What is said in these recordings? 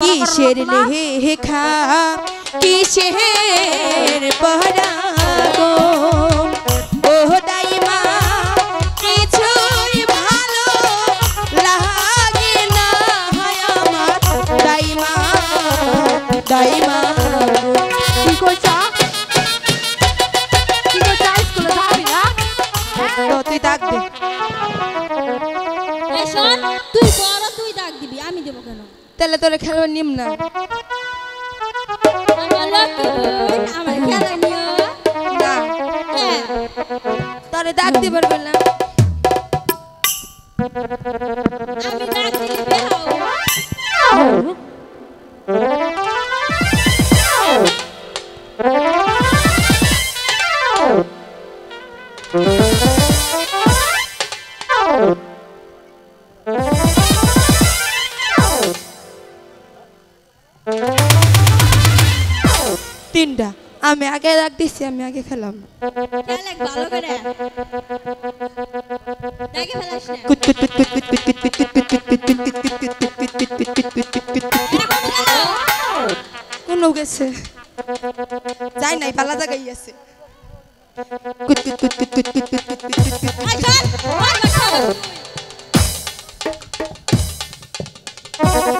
কিসের লেখা? কিসের পরাগো ও দাইমা কিছুই ভালো লাগে না আমার। দাইমা দাইমা কি কইছা? কি কইছা? স্কুলে যাবি না? তো তুই ডাক দে। তুই বড় তুই ডাক দিবি। আমি দেবো কেন? তাহলে তোর খেলবার নিম না। তোরে ডাকতে পারবে না। আগে রাখ দিছি আমি আগে খেলাম কোন গেছে যাই নাই পালা জায়গায় আছে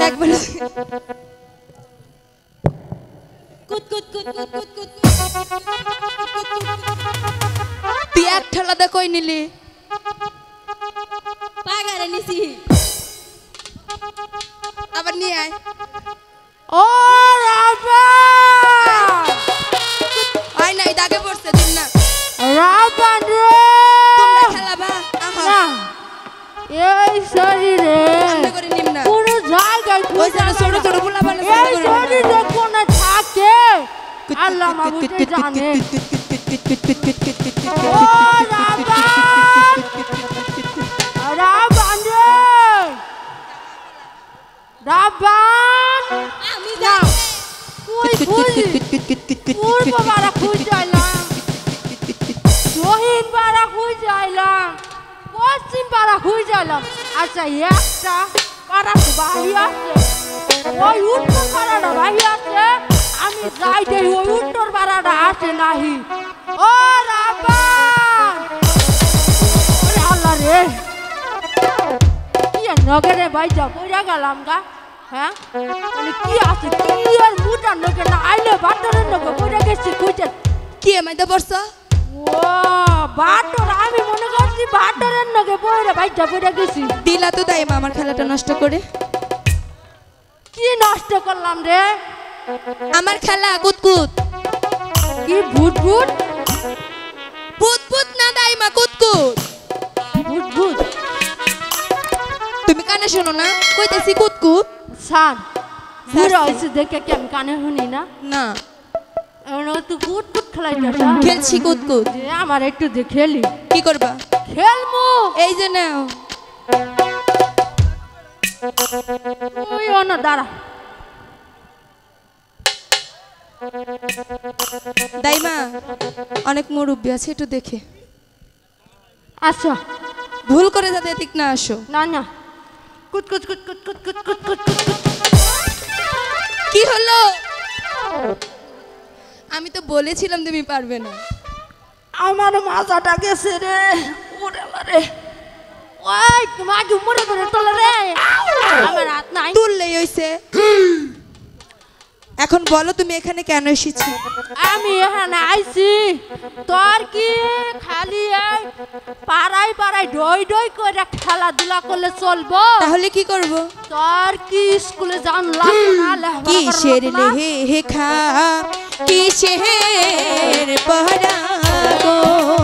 দেখবেন তুই এক ঠেলাতে কই নিলি? পাগারে নিছি আবার নিয়ে আয়। ও রাবা বাবুজি জানে আমি যাও কই কই পূর্ব বারা খুঁজ যাইলাম দক্ষিণ পাড়া খুঁজ আচ্ছা একটা পাড়া আছে ওই উত্তর পাড়াটা বাড়ি আছে আমি যাই দেই ওই উত্তর পাড়াটা আছে নাহি। ও রাবান আল্লাহ রে! কি আর নগরে বাইজা কইরা গেলাম গা হ্যাঁ? মানে কি আছে? কি আর মুটা নগে না আইলে বাটরের নগে কইরা গেছি কইতে কি এমাইতে পড়ছ? ও বাটর আমি মনে করছি বাটরের নগে বইরা বাইজা কইরা গেছি। দিলা তো তাই আমার খেলাটা নষ্ট করে। কি নষ্ট করলাম রে? আমার খেলা কুতকুত। কি ভূত ভূত? ভূত ভূত না দাইমা কুতকুত। ভূত ভূত? তুমি কানে শোনো না? কইতেছি কুতকুত। সান বুড়া হয়েছে দেখে কি আমি কানে শুনি না? না। তুই কুট কুট খেলাইতেছ খেলছি কুতকুত। যে আমার একটু দে খেলি। কি করবা? খেলমু। এই যে নাও। ওই অন্য দাঁড়া। দাইমা অনেক মুরব্বী আছে একটু দেখে। আচ্ছা। ভুল করে যাতে এদিক না আসো। না না। কুট কুট কুট কুট কুট কুট কুট কুট কুট কি হলো? আমি তো বলেছিলাম তুমি পারবে না। আমার মাথাটা গেছে রে ওরে আল্লাহ রে। ওই মাগি মরে ধরে তোলে রে। আমার হাত নাই। তুললেই হইছে। এখন বলো তুমি এখানে কেন এসেছ? আমি এখানে আইছি। তোর কি খালি এই পাড়াই পাড়াই ডই ডই করে খেলাধুলা করলে চলবো? তাহলে কি করব? তোর কি স্কুলে যান কিসের লাগবে না? লেখা কিসের পরাগো ও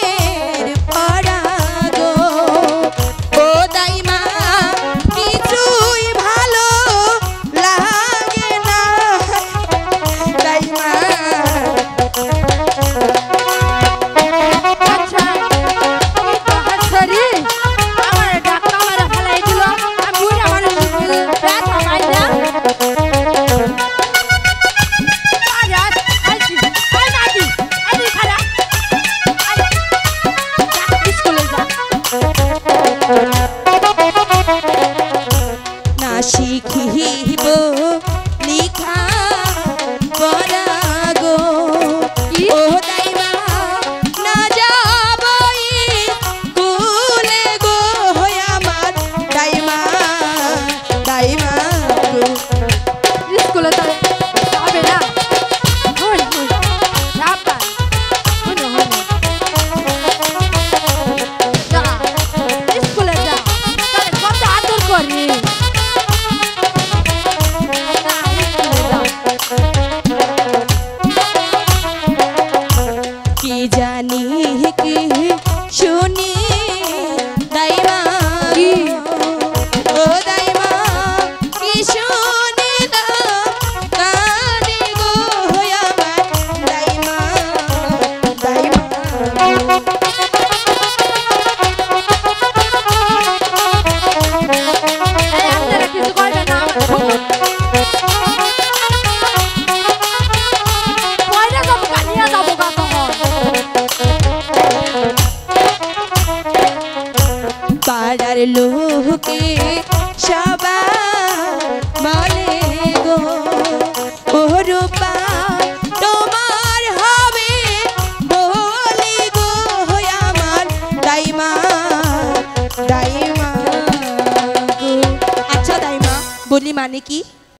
শুনি লোকে সবাই বলে গো রূপা তোমার হবে বলে গো আমার দাইমা দাইমা আচ্ছা দাইমা, বলি মানে কি?